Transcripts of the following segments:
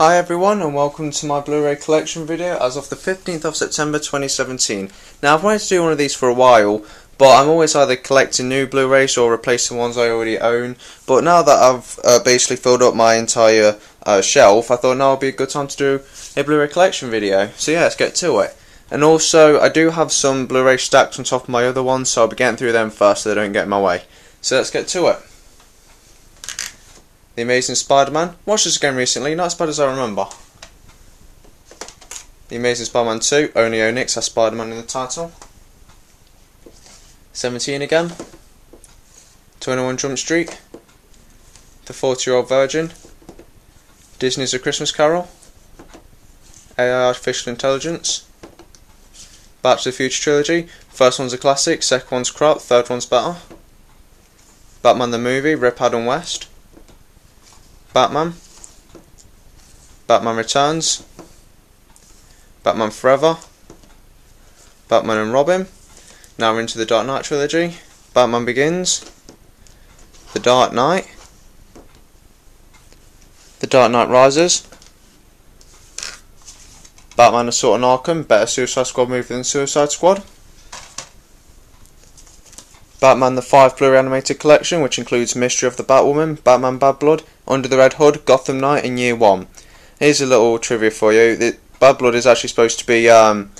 Hi everyone and welcome to my Blu-ray collection video as of the 15th of September 2017. Now I've wanted to do one of these for a while but I'm always either collecting new Blu-rays or replacing ones I already own but now that I've uh, basically filled up my entire uh, shelf I thought now would be a good time to do a Blu-ray collection video. So yeah let's get to it. And also I do have some Blu-ray stacks on top of my other ones so I'll be getting through them first so they don't get in my way. So let's get to it. The Amazing Spider-Man. Watched this again recently, not as bad as I remember. The Amazing Spider-Man 2, only Onyx has Spider-Man in the title. 17 again. 21 Jump Street. The 40 Year Old Virgin. Disney's A Christmas Carol. AI Artificial Intelligence. Back to the Future Trilogy. First one's a classic, second one's crap, third one's better. Batman the Movie, Rip Adam West. Batman, Batman Returns, Batman Forever, Batman and Robin. Now we're into the Dark Knight trilogy. Batman Begins, The Dark Knight, The Dark Knight Rises, Batman Assault on Arkham, better Suicide Squad movie than Suicide Squad. Batman the 5 Blu-ray Animated Collection, which includes Mystery of the Batwoman, Batman Bad Blood, Under the Red Hood, Gotham Knight, and Year 1. Here's a little trivia for you. The Bad Blood is actually supposed to be, um,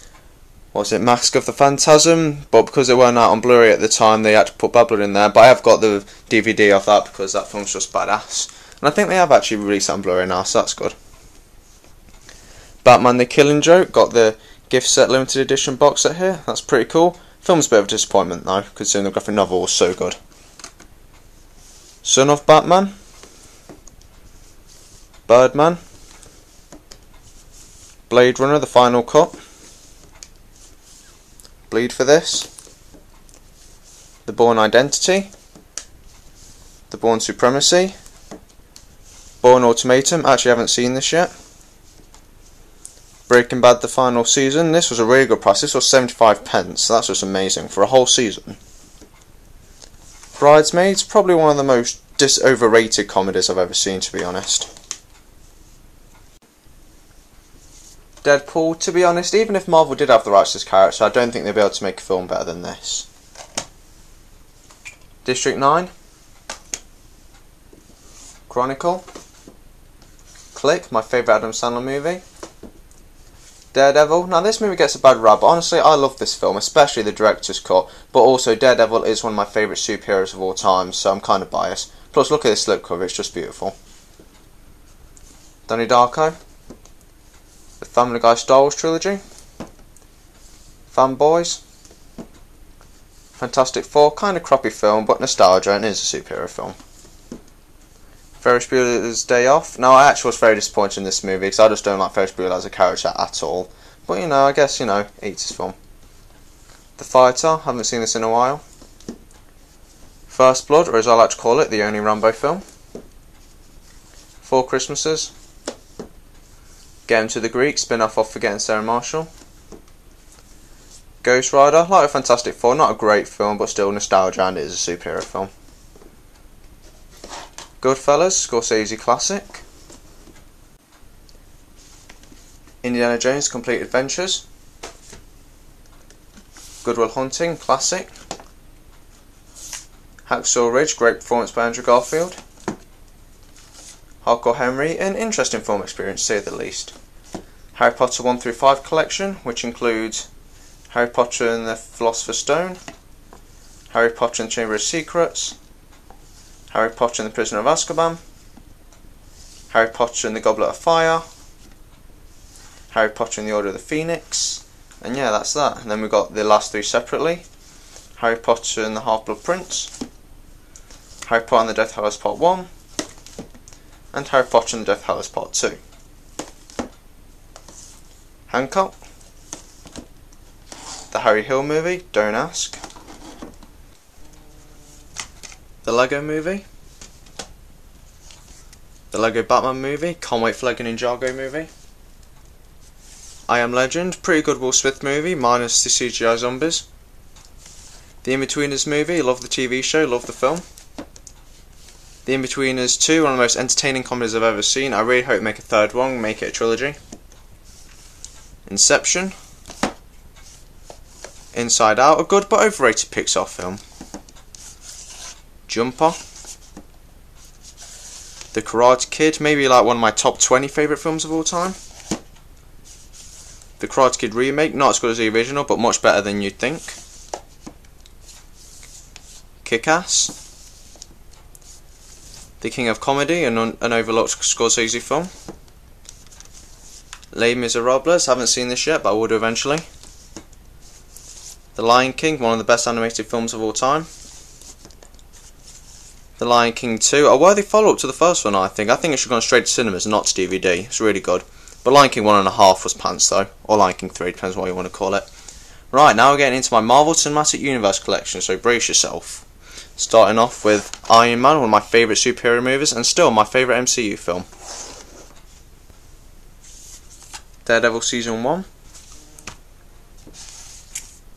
what was it, Mask of the Phantasm, but because it weren't out on Blu-ray at the time, they had to put Bad Blood in there. But I have got the DVD of that because that film's just badass. And I think they have actually released on Blu-ray now, so that's good. Batman the Killing Joke, got the gift set limited edition box set here. That's pretty cool. Film's a bit of a disappointment though, considering the graphic novel was so good. Son of Batman, Birdman, Blade Runner, the final cut, Bleed for this, The Bourne Identity, The Bourne Supremacy, Bourne Ultimatum, actually haven't seen this yet. Breaking Bad the final season. This was a really good price. This was 75 pence. That's just amazing for a whole season. Bridesmaids, probably one of the most dis overrated comedies I've ever seen, to be honest. Deadpool, to be honest, even if Marvel did have the rights to this character, I don't think they'd be able to make a film better than this. District 9. Chronicle. Click, my favourite Adam Sandler movie. Daredevil. Now, this movie gets a bad rap, but honestly, I love this film, especially the director's cut. But also, Daredevil is one of my favourite superheroes of all time, so I'm kind of biased. Plus, look at this slipcover, it's just beautiful. Donnie Darko. Family Guy Star Wars trilogy. Fanboys. Fantastic Four, kind of crappy film, but nostalgia, and it is a superhero film. Ferris Bueller's Day Off. Now, I actually was very disappointed in this movie because I just don't like Ferris Bueller as a character at all. But, you know, I guess, you know, eats his film. The Fighter. Haven't seen this in a while. First Blood, or as I like to call it, the only Rambo film. Four Christmases. Get Him to the Greek, spin off of Forgetting Sarah Marshall. Ghost Rider, like a Fantastic Four, not a great film, but still nostalgia and it is a superhero film. Goodfellas, Scorsese classic. Indiana Jones Complete Adventures. Good Will Hunting, classic. Hacksaw Ridge, great performance by Andrew Garfield. Hardcore Henry, an interesting film experience, to say the least. Harry Potter 1 through 5 collection, which includes Harry Potter and the Philosopher's Stone, Harry Potter and the Chamber of Secrets, Harry Potter and the Prisoner of Azkaban, Harry Potter and the Goblet of Fire, Harry Potter and the Order of the Phoenix, and yeah, that's that. And then we've got the last three separately Harry Potter and the Half Blood Prince, Harry Potter and the Deathly Hallows Part 1, and Harry Potter and the Deathly Hallows Part 2. Hancock, the Harry Hill movie, Don't Ask, the Lego movie, the Lego Batman movie, can't wait for Lego Ninjago movie, I Am Legend, pretty good Will Smith movie, minus the CGI zombies, the Inbetweeners movie, love the TV show, love the film, The Inbetweeners 2, one of the most entertaining comedies I've ever seen. I really hope make a third one, make it a trilogy. Inception. Inside Out, a good but overrated Pixar film. Jumper. The Karate Kid, maybe like one of my top 20 favourite films of all time. The Karate Kid remake, not as good as the original, but much better than you'd think. Kick-Ass. The King of Comedy, an, an overlooked Scorsese film. Les Miserables, haven't seen this yet, but I will do eventually. The Lion King, one of the best animated films of all time. The Lion King 2, a worthy follow-up to the first one, I think. I think it should gone straight to cinemas, not to DVD. It's really good. But Lion King 1.5 was pants, though. Or Lion King 3, depends what you want to call it. Right, now we're getting into my Marvel Cinematic Universe collection, so brace yourself. Starting off with Iron Man, one of my favourite superhero movies, and still my favourite MCU film. Daredevil Season 1.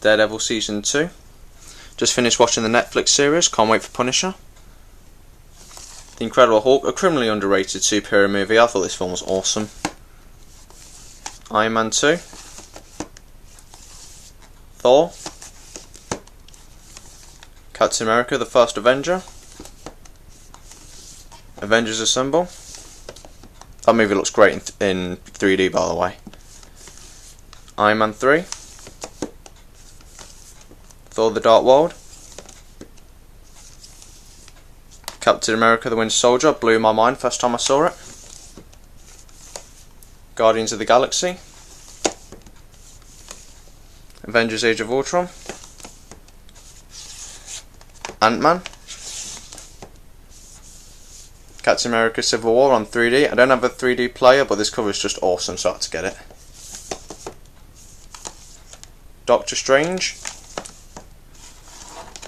Daredevil Season 2. Just finished watching the Netflix series, can't wait for Punisher. The Incredible Hulk, a criminally underrated superhero movie. I thought this film was awesome. Iron Man 2. Thor. Captain America, the First Avenger. Avengers Assemble. That movie looks great in, th in 3D, by the way. Iron Man 3. Thor the Dark World. Captain America the Winter Soldier blew my mind first time I saw it. Guardians of the Galaxy. Avengers Age of Ultron. Ant-Man. Captain America Civil War on 3D. I don't have a 3D player, but this cover is just awesome, so I had to get it. Doctor Strange.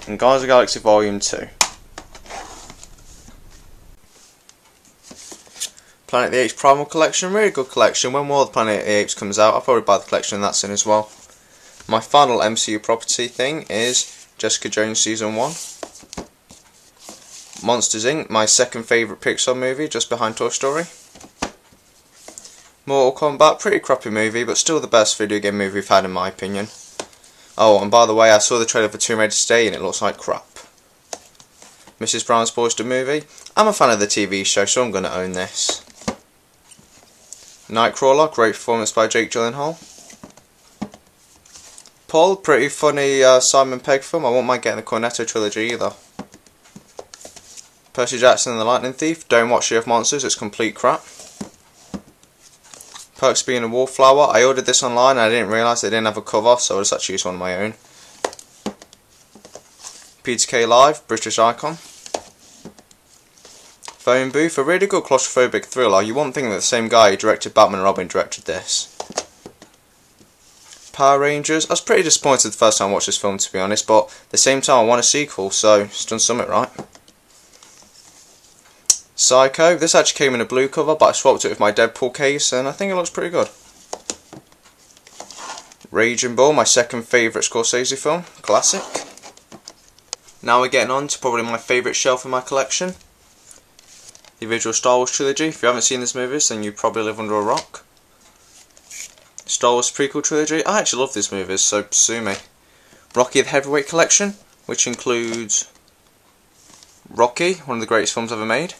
And Guardians of Galaxy Volume 2. Planet of the Apes Primal Collection, really good collection. When War of the Planet of the Apes comes out, I'll probably buy the collection and that's in as well. My final MCU property thing is Jessica Jones Season 1. Monsters Inc., my second favourite Pixar movie, just behind Toy Story. Mortal Kombat, pretty crappy movie, but still the best video game movie we've had in my opinion. Oh, and by the way, I saw the trailer for Tomb Raider Stay and it looks like crap. Mrs. Brown's Boys movie. I'm a fan of the TV show, so I'm going to own this. Nightcrawler, great performance by Jake Gyllenhaal. Paul, pretty funny uh, Simon Pegg film. I won't mind getting the Cornetto trilogy either. Percy Jackson and the Lightning Thief. Don't watch Sea of Monsters, it's complete crap. Perks being a wallflower. I ordered this online and I didn't realise they didn't have a cover, so I just actually used one of my own. Kay Live, British icon. Phone Booth, a really good claustrophobic thriller. You wouldn't think that the same guy who directed Batman and Robin directed this. Power Rangers. I was pretty disappointed the first time I watched this film to be honest, but at the same time I want a sequel, so it's done something right. Psycho. This actually came in a blue cover, but I swapped it with my Deadpool case, and I think it looks pretty good. Raging Bull, my second favourite Scorsese film. Classic. Now we're getting on to probably my favourite shelf in my collection. The original Star Wars trilogy. If you haven't seen this movies, then you probably live under a rock. Star Wars prequel trilogy. I actually love these movies, so sue me. Rocky the Heavyweight Collection, which includes Rocky, one of the greatest films ever made.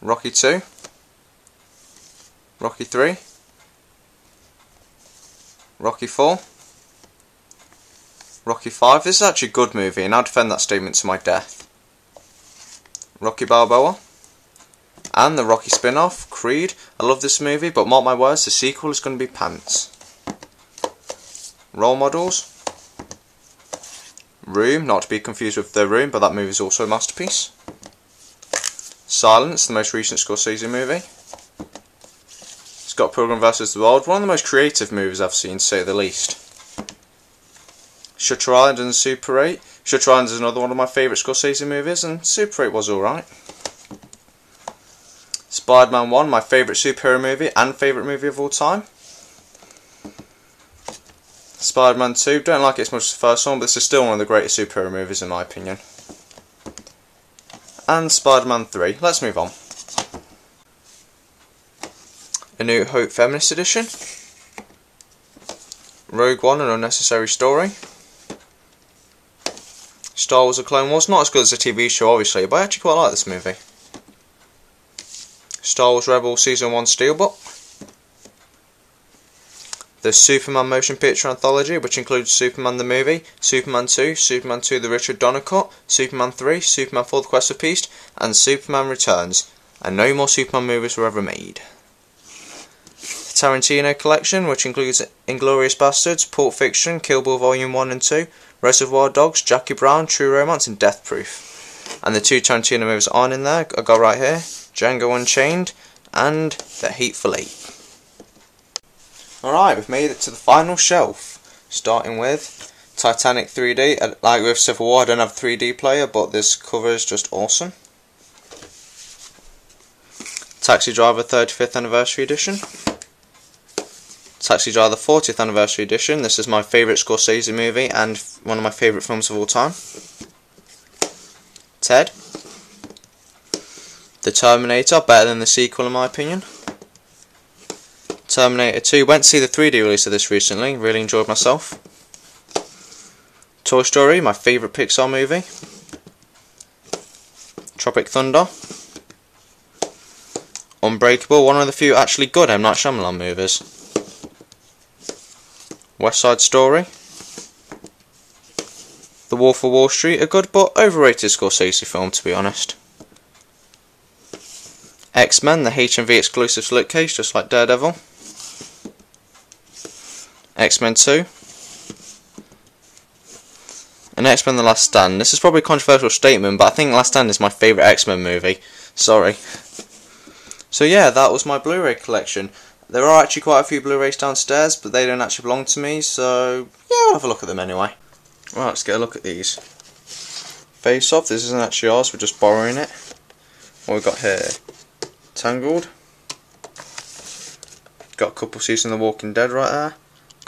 Rocky 2, Rocky 3, Rocky 4, Rocky 5. This is actually a good movie and I'll defend that statement to my death. Rocky Balboa and the Rocky spin-off, Creed. I love this movie but mark my words, the sequel is going to be pants. Role Models. Room, not to be confused with The Room, but that movie is also a masterpiece. Silence, the most recent Scorsese movie. Scott Pilgrim vs. the World, one of the most creative movies I've seen, to say the least. Shutter Island and Super 8. Shutter Island is another one of my favourite Scorsese movies, and Super 8 was alright. Spider-Man 1, my favourite superhero movie and favourite movie of all time. Spider-Man 2, don't like it as much as the first one, but this is still one of the greatest superhero movies in my opinion. And Spider-Man 3. Let's move on. A New Hope Feminist Edition. Rogue One, An Unnecessary Story. Star Wars The Clone Wars, not as good as the TV show obviously, but I actually quite like this movie. Star Wars Rebel Season 1 Steelbook. The Superman motion picture anthology, which includes Superman the movie, Superman 2, Superman 2 the Richard Donner cut, Superman 3, Superman 4 the Quest for Peace, and Superman Returns. And no more Superman movies were ever made. The Tarantino collection, which includes Inglourious Basterds, Pulp Fiction, Kill Bill Volume 1 and 2, Reservoir Dogs, Jackie Brown, True Romance, and Death Proof. And the two Tarantino movies aren't in there, I got right here Django Unchained, and The Hateful Eight. Alright, we've made it to the final shelf, starting with Titanic 3D. Uh, like with Civil War, I don't have a 3D player, but this cover is just awesome. Taxi Driver 35th Anniversary Edition. Taxi Driver 40th Anniversary Edition. This is my favourite Scorsese movie and one of my favourite films of all time. Ted. The Terminator, better than the sequel in my opinion. Terminator 2. Went to see the 3D release of this recently. Really enjoyed myself. Toy Story, my favourite Pixar movie. Tropic Thunder. Unbreakable, one of the few actually good M. Night Shyamalan movies. West Side Story. The Wolf of Wall Street, a good but overrated Scorsese film to be honest. X-Men, the HMV exclusive slipcase, just like Daredevil. X-Men 2. And X-Men The Last Stand. This is probably a controversial statement, but I think Last Stand is my favourite X-Men movie. Sorry. So yeah, that was my Blu-ray collection. There are actually quite a few Blu-rays downstairs, but they don't actually belong to me, so yeah, I'll have a look at them anyway. Right, let's get a look at these. Face Off, this isn't actually ours, we're just borrowing it. What we got here? Tangled. Got a couple seasons of The Walking Dead right there.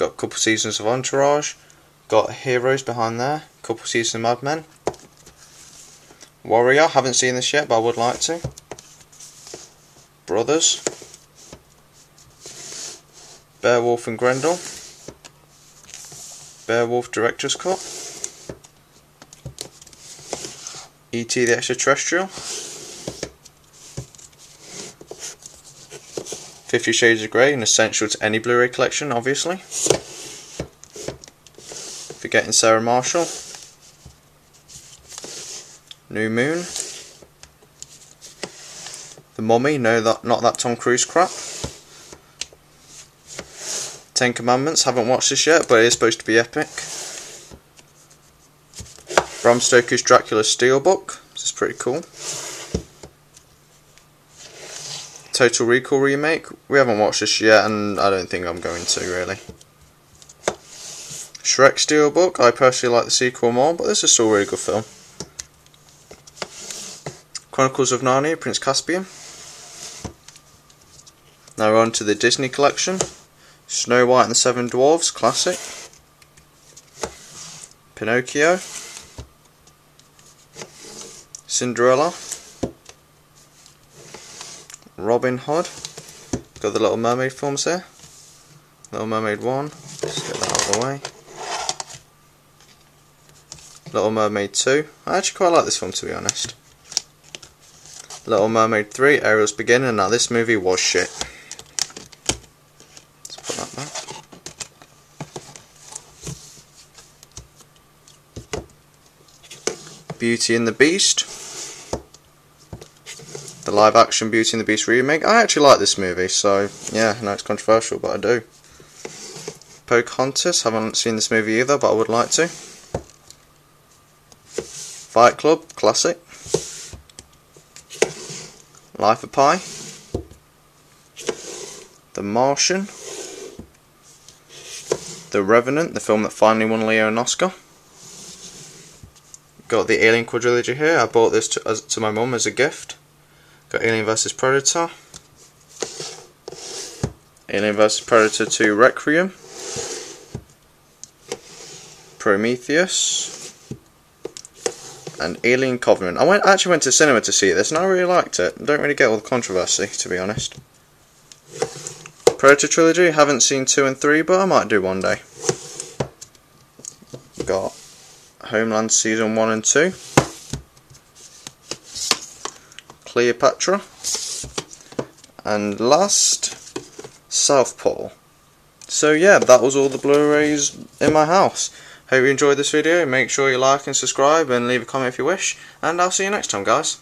Got a couple seasons of Entourage. Got Heroes behind there. Couple seasons of Mad Men. Warrior, haven't seen this yet, but I would like to. Brothers. Beowulf and Grendel. Beowulf Director's Cut. E.T. the Extraterrestrial. Fifty Shades of Grey, an essential to any Blu-ray collection, obviously. Forgetting Sarah Marshall. New Moon. The Mummy, no, that not that Tom Cruise crap. Ten Commandments, haven't watched this yet, but it is supposed to be epic. Bram Stoker's Dracula Steelbook, this is pretty cool. Total Recall remake. We haven't watched this yet, and I don't think I'm going to really. Shrek Steelbook. I personally like the sequel more, but this is still a really good film. Chronicles of Narnia, Prince Caspian. Now on to the Disney collection. Snow White and the Seven Dwarfs, classic. Pinocchio. Cinderella. Robin Hood. Got the Little Mermaid films there. Little Mermaid 1. Just get that out of the way. Little Mermaid 2. I actually quite like this film to be honest. Little Mermaid 3, Ariel's Beginning. Now this movie was shit. Let's put that back. Beauty and the Beast the live action Beauty and the Beast remake. I actually like this movie, so yeah, I know it's controversial, but I do. Pocahontas, haven't seen this movie either, but I would like to. Fight Club, classic. Life of Pi. The Martian. The Revenant, the film that finally won Leo an Oscar. Got the Alien quadrilogy here. I bought this to, as, to my mum as a gift. Got Alien vs Predator. Alien vs Predator 2 Requiem. Prometheus. and Alien Covenant. I went actually went to cinema to see this and I really liked it. Don't really get all the controversy to be honest. Predator trilogy, haven't seen two and three, but I might do one day. Got Homeland season one and two. Cleopatra. And last, South Pole. So yeah, that was all the Blu-rays in my house. Hope you enjoyed this video. Make sure you like and subscribe and leave a comment if you wish. And I'll see you next time, guys.